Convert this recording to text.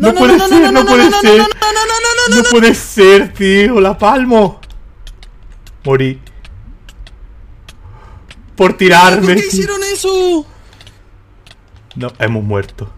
No puede ser, no puede ser. No puede ser, tío. La palmo. Morí. Por tirarme. ¿Por qué hicieron eso? No, hemos muerto.